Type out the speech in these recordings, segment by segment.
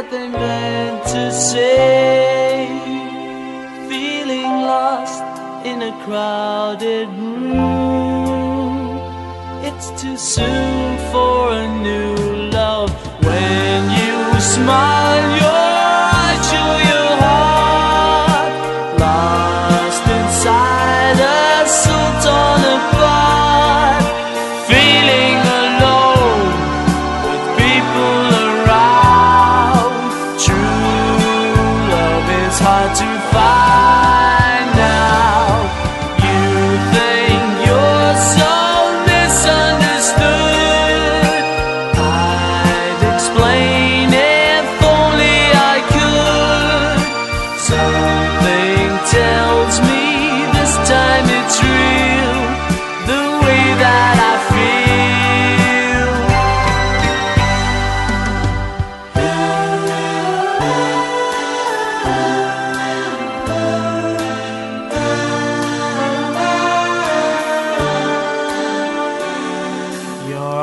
what they meant to say. Feeling lost in a crowded room. It's too soon for a new love. When you smile, hard to find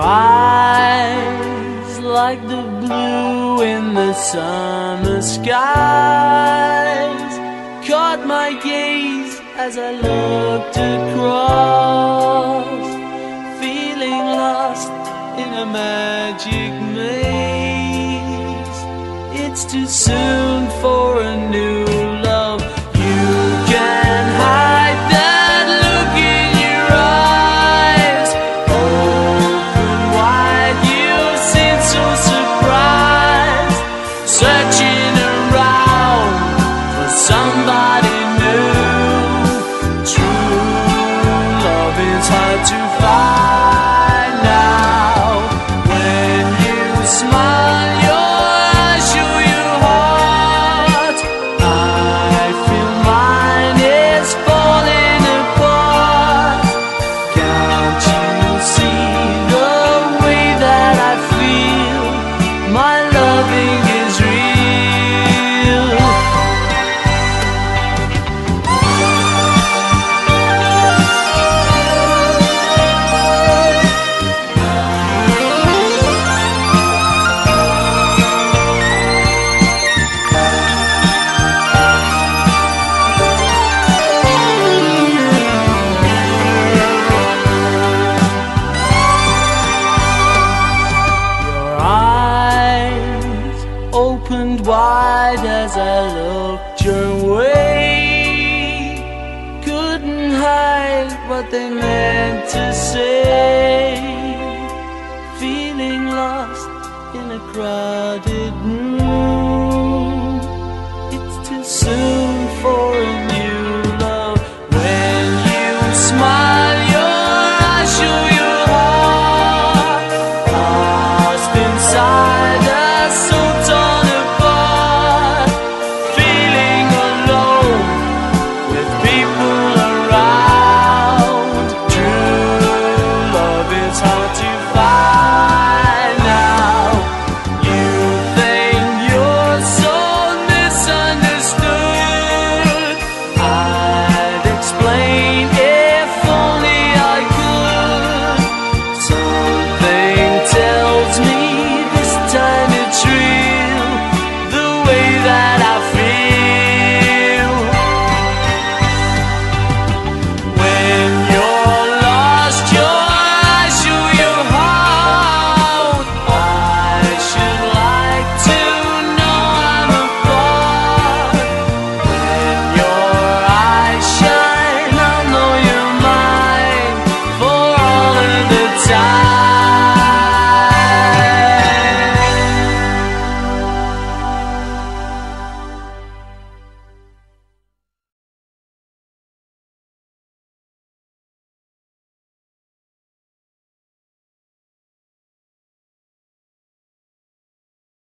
eyes, like the blue in the summer skies, caught my gaze as I looked across, feeling lost in a magic maze. It's too soon for a new for somebody And wide as I looked your way. Couldn't hide what they meant to say. Feeling lost in a crowded room. It's too soon.